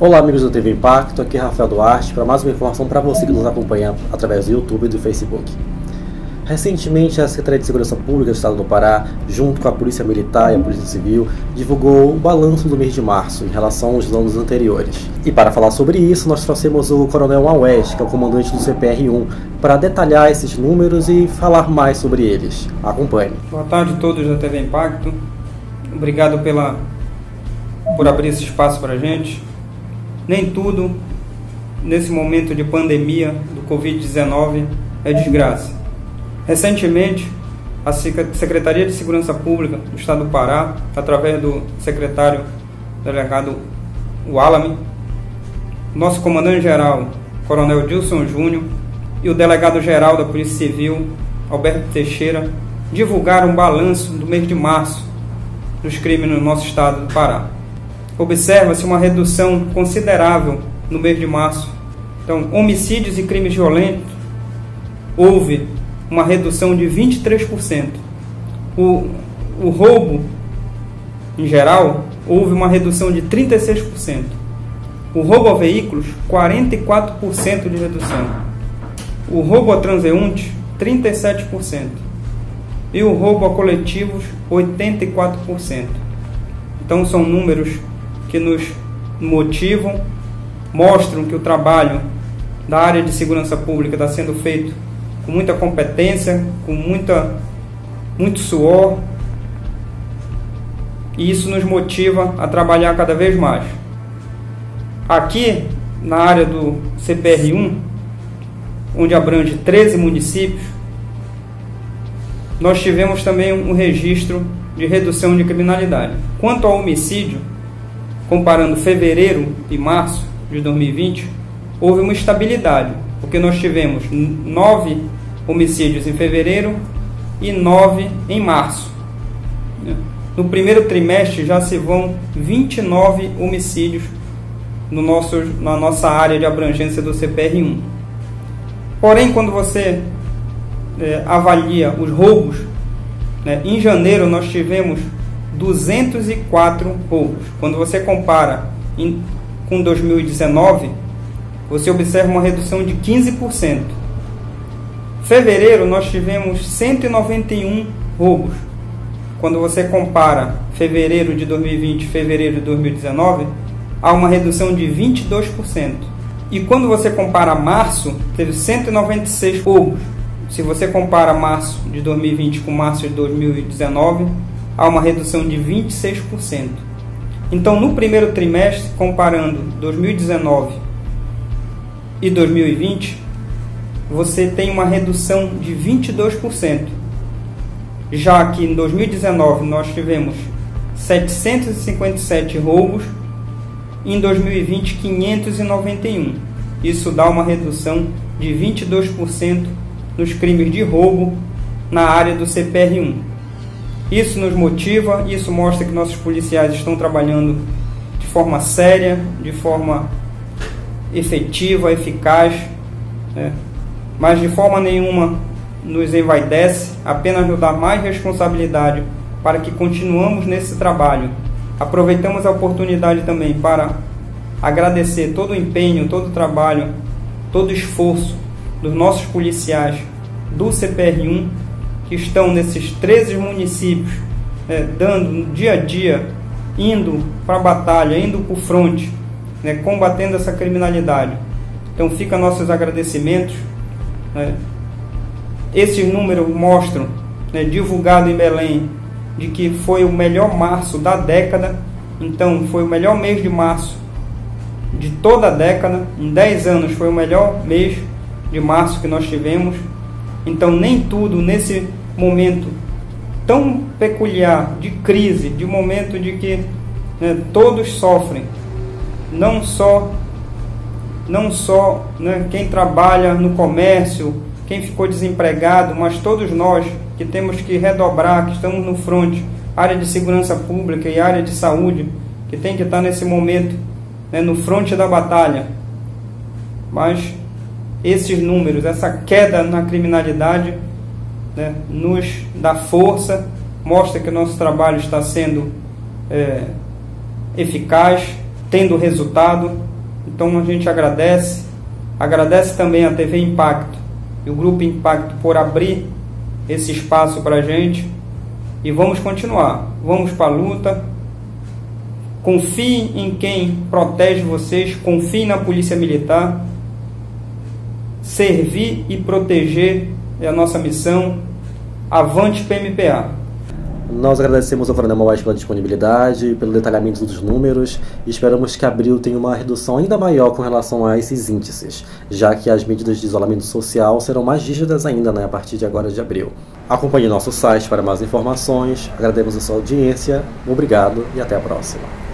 Olá amigos do TV Impacto, aqui é Rafael Duarte para mais uma informação para você que nos acompanha através do YouTube e do Facebook. Recentemente, a Secretaria de Segurança Pública do Estado do Pará, junto com a Polícia Militar e a Polícia Civil, divulgou o balanço do mês de março em relação aos anos anteriores. E para falar sobre isso, nós trouxemos o Coronel Maués, que é o comandante do CPR-1, para detalhar esses números e falar mais sobre eles. Acompanhe. Boa tarde a todos da TV Impacto. Obrigado pela, por abrir esse espaço para a gente nem tudo nesse momento de pandemia do Covid-19 é desgraça. Recentemente, a Secretaria de Segurança Pública do Estado do Pará, através do secretário delegado Walame, nosso comandante-geral, Coronel Dilson Júnior, e o delegado-geral da Polícia Civil, Alberto Teixeira, divulgaram um balanço do mês de março dos crimes no nosso estado do Pará observa-se uma redução considerável no mês de março. Então, homicídios e crimes violentos, houve uma redução de 23%. O, o roubo, em geral, houve uma redução de 36%. O roubo a veículos, 44% de redução. O roubo a transeuntes, 37%. E o roubo a coletivos, 84%. Então são números que nos motivam, mostram que o trabalho da área de segurança pública está sendo feito com muita competência, com muita, muito suor, e isso nos motiva a trabalhar cada vez mais. Aqui, na área do CPR1, onde abrange 13 municípios, nós tivemos também um registro de redução de criminalidade. Quanto ao homicídio, comparando fevereiro e março de 2020, houve uma estabilidade, porque nós tivemos nove homicídios em fevereiro e nove em março. No primeiro trimestre já se vão 29 homicídios no nosso, na nossa área de abrangência do CPR1. Porém, quando você é, avalia os roubos, né, em janeiro nós tivemos 204 roubos. Quando você compara em, com 2019, você observa uma redução de 15%. Fevereiro nós tivemos 191 roubos. Quando você compara fevereiro de 2020 e fevereiro de 2019, há uma redução de 22%. E quando você compara março, teve 196 roubos. Se você compara março de 2020 com março de 2019, há uma redução de 26%. Então, no primeiro trimestre, comparando 2019 e 2020, você tem uma redução de 22%. Já que em 2019 nós tivemos 757 roubos, em 2020 591. Isso dá uma redução de 22% nos crimes de roubo na área do CPR1. Isso nos motiva, isso mostra que nossos policiais estão trabalhando de forma séria, de forma efetiva, eficaz, né? mas de forma nenhuma nos envaidece, apenas nos dá mais responsabilidade para que continuamos nesse trabalho. Aproveitamos a oportunidade também para agradecer todo o empenho, todo o trabalho, todo o esforço dos nossos policiais do CPR1 que estão nesses 13 municípios, né, dando dia a dia, indo para a batalha, indo para o fronte, né, combatendo essa criminalidade. Então fica nossos agradecimentos. Né. Esses números mostram, né, divulgado em Belém, de que foi o melhor março da década. Então foi o melhor mês de março de toda a década. Em 10 anos foi o melhor mês de março que nós tivemos. Então nem tudo nesse momento tão peculiar de crise, de momento de que né, todos sofrem, não só não só né, quem trabalha no comércio, quem ficou desempregado, mas todos nós que temos que redobrar, que estamos no fronte, área de segurança pública e área de saúde, que tem que estar nesse momento né, no fronte da batalha. Mas esses números, essa queda na criminalidade né, nos dá força, mostra que o nosso trabalho está sendo é, eficaz, tendo resultado Então a gente agradece, agradece também a TV Impacto e o Grupo Impacto por abrir esse espaço para a gente e vamos continuar. Vamos para a luta. Confie em quem protege vocês, confie na Polícia Militar. Servir e proteger é a nossa missão. Avante PMPA. Nós agradecemos ao Coronel Maués pela disponibilidade, pelo detalhamento dos números e esperamos que abril tenha uma redução ainda maior com relação a esses índices, já que as medidas de isolamento social serão mais rígidas ainda né, a partir de agora de abril. Acompanhe nosso site para mais informações, agradecemos a sua audiência, obrigado e até a próxima.